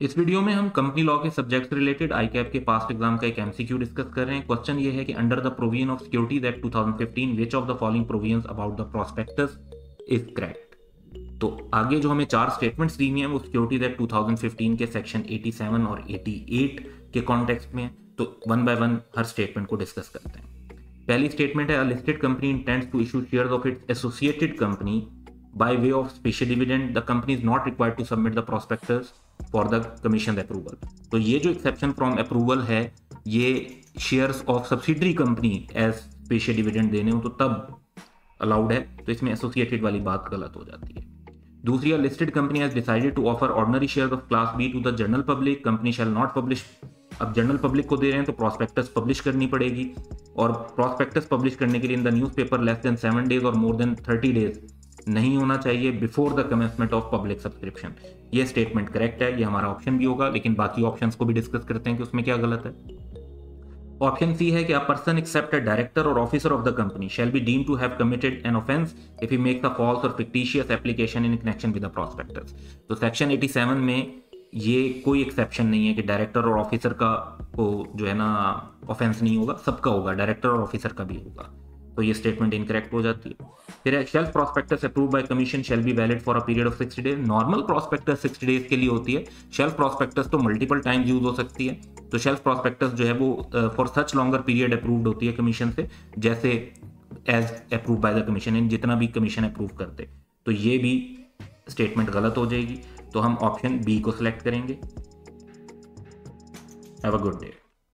इस वीडियो में हम कंपनी लॉ के सब्जेक्ट रिलेटेड आई कैप के पास्ट एग्ज़ाम का एक एमसीक्यू डिस्कस कर रहे हैं। क्वेश्चन ये है कि under the provision of securities act 2015 which of the following provisions about the prospectus is correct तो आगे जो हमें चार स्टेटमेंट्स दी हुई हैं, वो सिक्योरिटीज एक्ट 2015 के सेक्शन 87 और 88 के कॉन्टेक्स्ट में तो वन बाय वन हर स्टेटमेंट को डिस्कस करते हैं। पहली स्टेटमेंट है listed company intends to issue shares of its associated company by way of special dividend, the company is not required to submit the prospectus for the commission approval. तो ये जो exception from approval है, ये shares of subsidiary company as special dividend देने हो तो तब allowed है। तो इसमें एसोसिएटेड वाली बात गलत हो जाती है। दूसरी listed company has decided to offer ordinary share of class B to the general public company shall not publish अब जनरल पब्लिक को दे रहे हैं तो प्रॉस्पेक्टस पब्लिश करनी पड़ेगी। और प्रॉस्पेक्टस पब्लिश करने के लिए in the newspaper less than seven days और मोर देन थर्टी डेज़ नहीं होना चाहिए before the commencement of public subscription ये स्टेटमेंट करेक्ट है, ये हमारा ऑप्शन भी होगा, लेकिन बाकी ऑप्शंस को भी डिस्कस करते हैं कि उसमें क्या गलत है। ऑप्शन सी है कि a person except a director और officer of the company shall be deem to have committed an offence if he make the false और fictitious application in connection with the prospectus तो section 87 में ये कोई exception नहीं है कि director और ऑफिसर का को जो है ना ऑफेंस नहीं होगा, सबका होगा डायरेक्टर और ऑफिसर का भी होगा। तो ये स्टेटमेंट इनकरेक्ट हो जाती है। फिर shelf prospectus approve by commission shall be valid for a period of sixty days normal prospectus sixty days के लिए होती है। शेल्फ प्रोस्पेक्टस तो मल्टीपल टाइम यूज़ हो सकती है। तो शेल्फ प्रोस्पेक्टस जो है वो for such longer period approved होती है कमीशन से, जैसे as approve by the commission इन जितना भी कमीशन अप्रूव करते। तो ये भी स्टेटमेंट गलत हो जाएगी। तो हम ऑप्शन बी को सिलेक्ट करेंगे। Have a good day